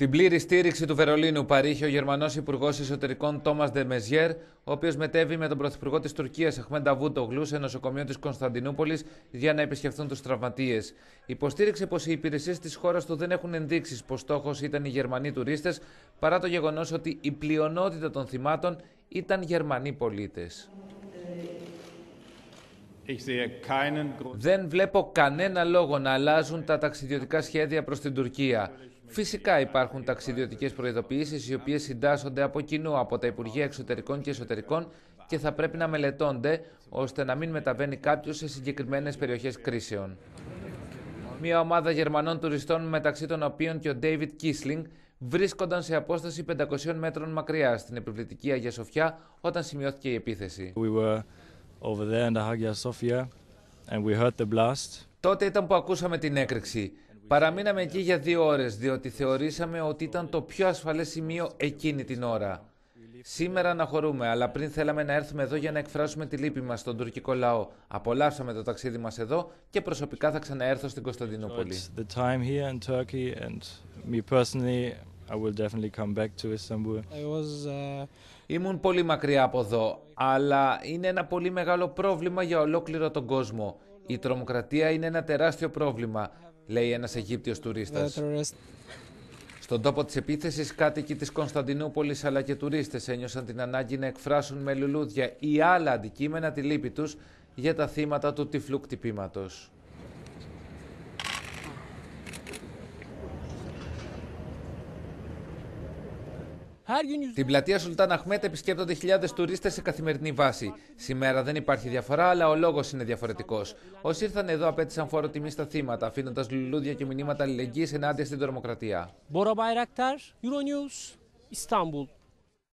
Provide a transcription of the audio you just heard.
Την πλήρη στήριξη του Βερολίνου παρήχε ο Γερμανός Υπουργός Εσωτερικών Τόμας Ντεμεζιέρ, ο οποίος μετέβη με τον Πρωθυπουργό της Τουρκίας Αχμέντα Βούτογλου σε νοσοκομείο της Κωνσταντινούπολης για να επισκεφθούν τους τραυματίες. Υποστήριξε πως οι υπηρεσίες της χώρας του δεν έχουν ενδείξεις πως στόχος ήταν οι Γερμανοί τουρίστες, παρά το γεγονός ότι η πλειονότητα των θυμάτων ήταν Γερμανοί πολίτες. Δεν βλέπω κανένα λόγο να αλλάζουν τα ταξιδιωτικά σχέδια προς την Τουρκία. Φυσικά υπάρχουν ταξιδιωτικές προειδοποιήσεις οι οποίες συντάσσονται από κοινού από τα Υπουργεία Εξωτερικών και Εσωτερικών και θα πρέπει να μελετώνται ώστε να μην μεταβαίνει κάποιος σε συγκεκριμένες περιοχές κρίσεων. Μια ομάδα Γερμανών τουριστών μεταξύ των οποίων και ο David Κίσλινγκ βρίσκονταν σε απόσταση 500 μέτρων μακριά στην επιβλητική Αγία Σοφιά όταν σημειώθηκε η επίθεση. We over there in the Hagia Sophia and we heard the blast. Τότε ήταν που ακούσαμε την έκρηξη. Παραμείναμε εκεί για δύο ώρες, διότι θεωρήσαμε ότι ήταν το πιο ασφαλές σημείο εκείνη την ώρα. Σήμερα αναχωρούμε, αλλά πριν θέλαμε να έρθουμε εδώ για να εκφράσουμε τη λύπη μας στον τουρκικό λαό. Απολαύσαμε το ταξίδι μας εδώ και προσωπικά θα ξαναέρθω στην Κωνσταντινούπολη. The time here in Turkey and me personally, I will definitely come back to Istanbul. I was, uh... Ήμουν πολύ μακριά από εδώ, αλλά είναι ένα πολύ μεγάλο πρόβλημα για ολόκληρο τον κόσμο. Η τρομοκρατία είναι ένα τεράστιο πρόβλημα, λέει ένας Αιγύπτιος τουρίστας. Στον τόπο της επίθεσης, κάτοικοι της Κωνσταντινούπολης αλλά και τουρίστες ένιωσαν την ανάγκη να εκφράσουν με λουλούδια ή άλλα αντικείμενα τη λύπη τους για τα θύματα του τυφλού κτυπήματος. Την πλατεία Σουλτάν Αχμέτ επισκέπτονται χιλιάδες τουρίστες σε καθημερινή βάση. Σήμερα δεν υπάρχει διαφορά, αλλά ο λόγος είναι διαφορετικός. Όσοι ήρθαν εδώ απέτησαν φόρο τιμή στα θύματα, αφήνοντας λουλούδια και μηνύματα αλληλεγγύης ενάντια στην τρομοκρατία. Bora Bayraktar, Euronews, İstanbul.